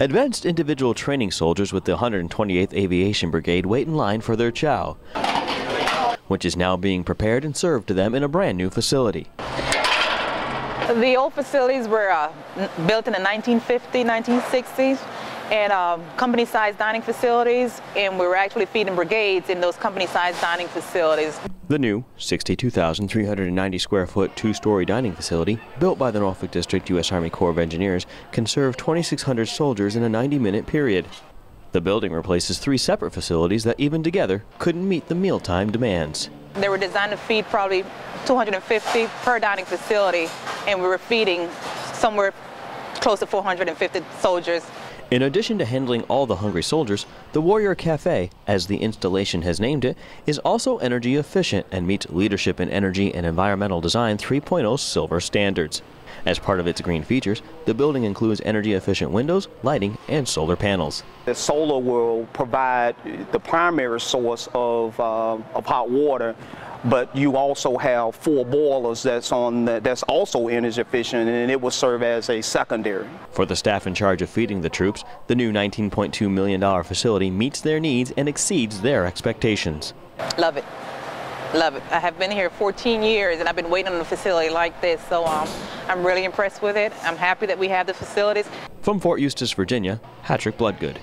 Advanced individual training soldiers with the 128th Aviation Brigade wait in line for their chow, which is now being prepared and served to them in a brand new facility. The old facilities were uh, built in the 1950s, 1960s, and uh, company-sized dining facilities, and we were actually feeding brigades in those company-sized dining facilities. The new 62,390 square foot two-story dining facility, built by the Norfolk District U.S. Army Corps of Engineers, can serve 2,600 soldiers in a 90-minute period. The building replaces three separate facilities that even together couldn't meet the mealtime demands. They were designed to feed probably 250 per dining facility, and we were feeding somewhere close to 450 soldiers. In addition to handling all the hungry soldiers, the Warrior Cafe, as the installation has named it, is also energy efficient and meets Leadership in Energy and Environmental Design 3.0 silver standards. As part of its green features, the building includes energy efficient windows, lighting, and solar panels. The solar will provide the primary source of, uh, of hot water but you also have four boilers that's on the, that's also energy efficient and it will serve as a secondary. For the staff in charge of feeding the troops, the new $19.2 million facility meets their needs and exceeds their expectations. Love it. Love it. I have been here 14 years and I've been waiting on a facility like this, so um, I'm really impressed with it. I'm happy that we have the facilities. From Fort Eustis, Virginia, Patrick Bloodgood.